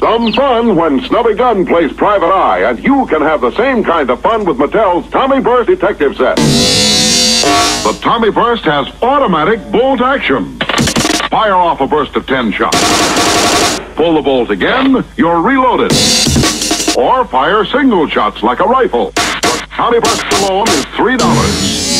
Some fun when Snubby Gun plays Private Eye, and you can have the same kind of fun with Mattel's Tommy Burst Detective Set. The Tommy Burst has automatic bolt action. Fire off a burst of 10 shots. Pull the bolt again, you're reloaded. Or fire single shots like a rifle. The Tommy Burst alone is $3.